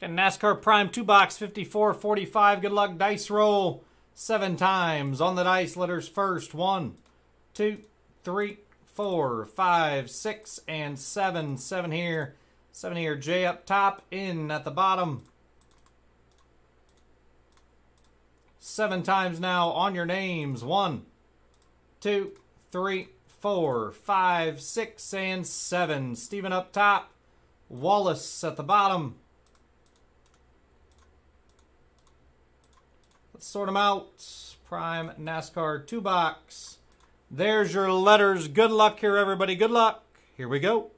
Got NASCAR Prime 2 box 5445. Good luck. Dice roll seven times. On the dice, letters first. One, two, three, four, five, six, and seven. Seven here. Seven here. J up top, in at the bottom. Seven times now on your names. One, two, three, four, five, six, and seven. Steven up top. Wallace at the bottom. Let's sort them out. Prime NASCAR 2 box. There's your letters. Good luck here, everybody. Good luck. Here we go.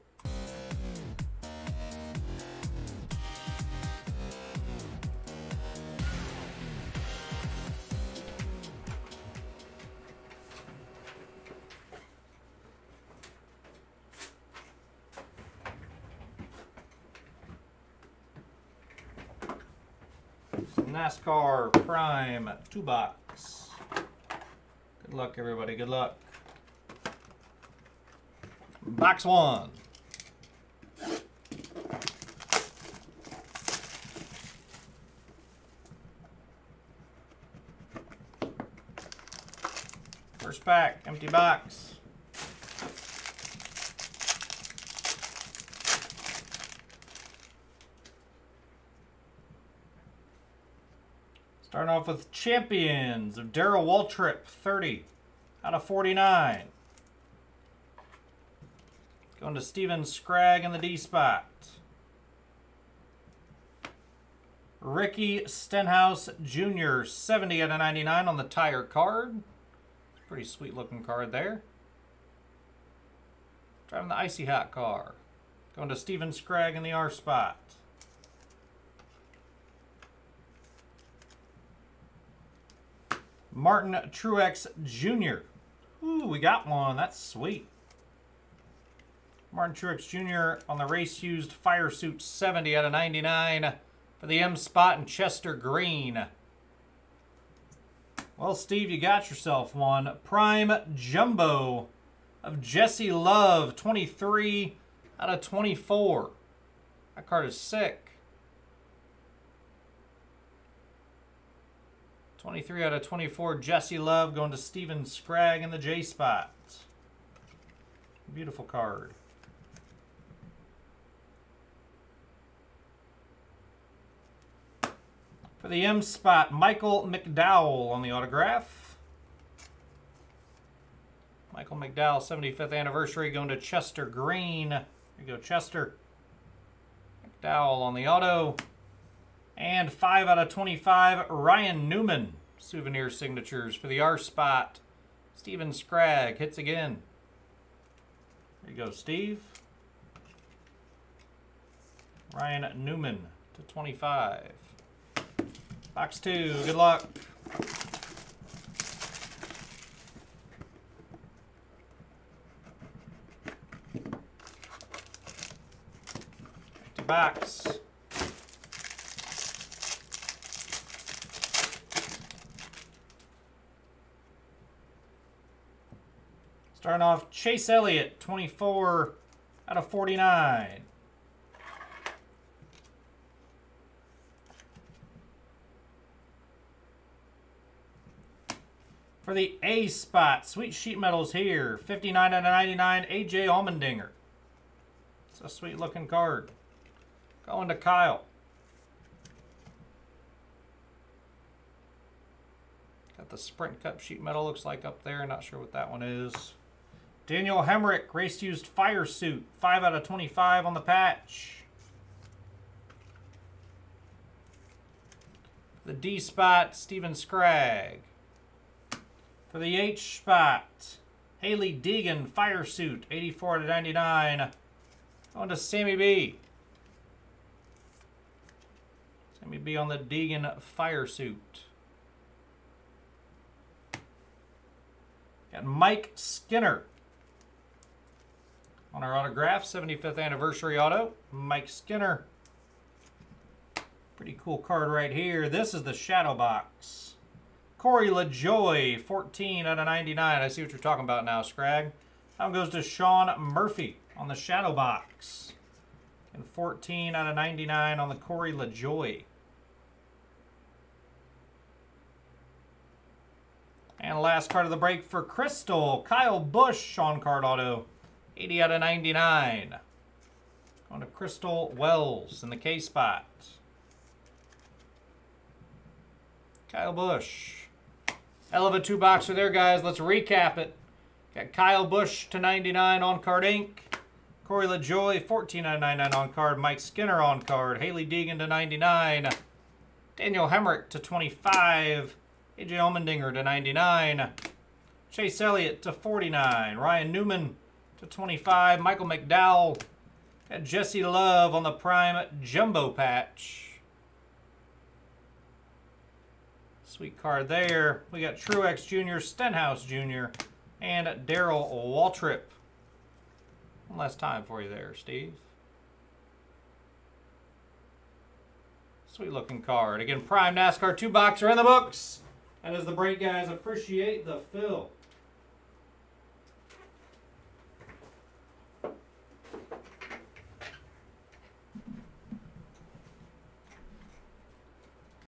NASCAR Prime 2 box. Good luck, everybody. Good luck. Box 1. First pack, empty box. Starting off with Champions of Darrell Waltrip, 30 out of 49. Going to Steven Scragg in the D spot. Ricky Stenhouse Jr., 70 out of 99 on the tire card. Pretty sweet looking card there. Driving the Icy Hot car. Going to Steven Scragg in the R spot. Martin Truex Jr. Ooh, we got one. That's sweet. Martin Truex Jr. on the race used fire suit 70 out of 99 for the M spot in Chester Green. Well, Steve, you got yourself one. Prime Jumbo of Jesse Love, 23 out of 24. That card is sick. 23 out of 24, Jesse Love going to Steven Scragg in the J spot. Beautiful card. For the M spot, Michael McDowell on the autograph. Michael McDowell, 75th anniversary, going to Chester Green. There you go, Chester. McDowell on the auto. And 5 out of 25, Ryan Newman. Souvenir signatures for the R spot. Steven Scragg hits again. There you go, Steve. Ryan Newman to 25. Box 2, good luck. To box. Starting off, Chase Elliott, 24 out of 49. For the A spot, sweet sheet metals here, 59 out of 99, AJ Allmendinger. It's a sweet looking card. Going to Kyle. Got the Sprint Cup sheet metal looks like up there. Not sure what that one is. Daniel Hemric, race used fire suit, 5 out of 25 on the patch. The D spot, Steven Scragg. For the H spot, Hailie Deegan, fire suit, 84 to 99. On to Sammy B. Sammy B on the Deegan fire suit. Got Mike Skinner, on our autograph, 75th anniversary auto, Mike Skinner. Pretty cool card right here. This is the Shadow Box. Corey LaJoie, 14 out of 99. I see what you're talking about now, Scragg. That one goes to Sean Murphy on the Shadow Box. And 14 out of 99 on the Corey LaJoie. And last card of the break for Crystal, Kyle Busch on card auto. 80 out of 99. On to Crystal Wells in the K spot. Kyle Busch. Hell of a two boxer there, guys. Let's recap it. Got Kyle Busch to 99 on card ink. Corey LaJoie, 14 out of 99 on card. Mike Skinner on card. Hailie Deegan to 99. Daniel Hemric to 25. AJ Allmendinger to 99. Chase Elliott to 49. Ryan Newman to 25. Michael McDowell. Got Jesse Love on the prime jumbo patch. Sweet card there. We got Truex Jr., Stenhouse Jr., and Darrell Waltrip. One last time for you there, Steve. Sweet looking card. Again, Prime NASCAR 2 boxer in the books. And as the break guys appreciate the fill.